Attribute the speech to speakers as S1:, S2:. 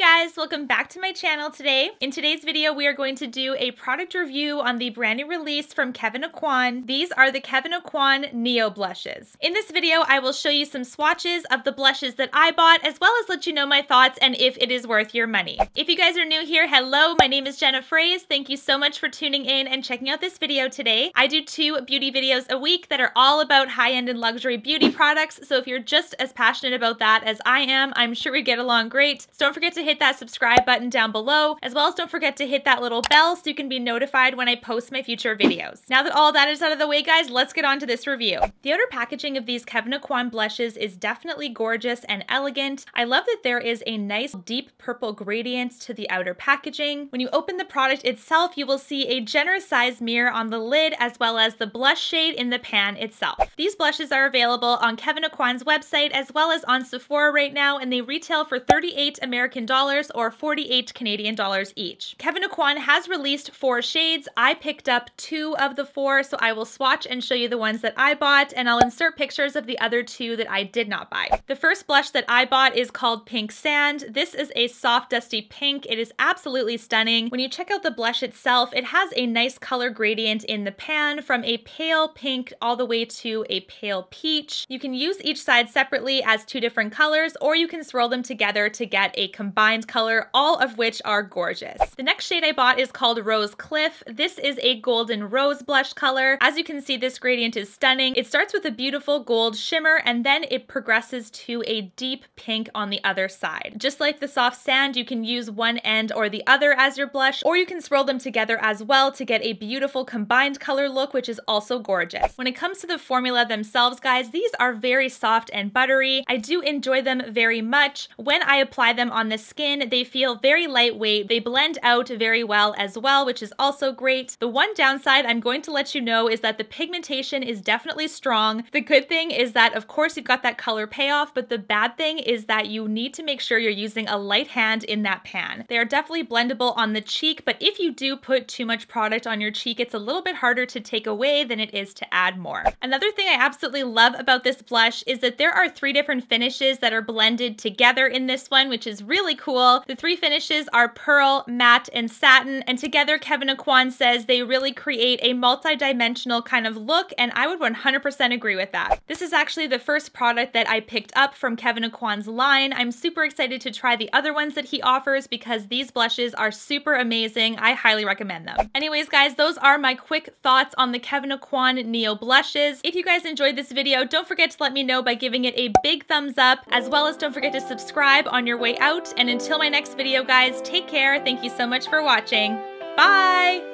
S1: guys, welcome back to my channel today. In today's video, we are going to do a product review on the brand new release from Kevyn Aucoin. These are the Kevyn Aucoin Neo Blushes. In this video, I will show you some swatches of the blushes that I bought, as well as let you know my thoughts and if it is worth your money. If you guys are new here, hello, my name is Jena Froese. Thank you so much for tuning in and checking out this video today. I do two beauty videos a week that are all about high-end and luxury beauty products, so if you're just as passionate about that as I am, I'm sure we get along great. So don't forget to hit that subscribe button down below, as well as don't forget to hit that little bell so you can be notified when I post my future videos. Now that all that is out of the way, guys, let's get on to this review. The outer packaging of these Kevyn Aucoin blushes is definitely gorgeous and elegant. I love that there is a nice deep purple gradient to the outer packaging. When you open the product itself, you will see a generous size mirror on the lid as well as the blush shade in the pan itself. These blushes are available on Kevyn Aucoin's website as well as on Sephora right now and they retail for 38 American dollars dollars or 48 Canadian dollars each. Kevyn Aucoin has released four shades. I picked up two of the four, so I will swatch and show you the ones that I bought, and I'll insert pictures of the other two that I did not buy. The first blush that I bought is called Pink Sand. This is a soft, dusty pink. It is absolutely stunning. When you check out the blush itself, it has a nice color gradient in the pan from a pale pink all the way to a pale peach. You can use each side separately as two different colors, or you can swirl them together to get a combined color, all of which are gorgeous. The next shade I bought is called Rose Cliff. This is a golden rose blush color. As you can see, this gradient is stunning. It starts with a beautiful gold shimmer and then it progresses to a deep pink on the other side. Just like the soft sand, you can use one end or the other as your blush, or you can swirl them together as well to get a beautiful combined color look, which is also gorgeous. When it comes to the formula themselves, guys, these are very soft and buttery. I do enjoy them very much. When I apply them on the skin. They feel very lightweight. They blend out very well as well, which is also great. The one downside I'm going to let you know is that the pigmentation is definitely strong. The good thing is that, of course, you've got that color payoff, but the bad thing is that you need to make sure you're using a light hand in that pan. They are definitely blendable on the cheek, but if you do put too much product on your cheek, it's a little bit harder to take away than it is to add more. Another thing I absolutely love about this blush is that there are three different finishes that are blended together in this one, which is really cool. The three finishes are pearl, matte, and satin, and together Kevyn Aucoin says they really create a multi-dimensional kind of look, and I would 100% agree with that. This is actually the first product that I picked up from Kevyn Aucoin's line. I'm super excited to try the other ones that he offers because these blushes are super amazing. I highly recommend them. Anyways, guys, those are my quick thoughts on the Kevyn Aucoin Neo blushes. If you guys enjoyed this video, don't forget to let me know by giving it a big thumbs up, as well as don't forget to subscribe on your way out, and until my next video, guys, take care. Thank you so much for watching. Bye!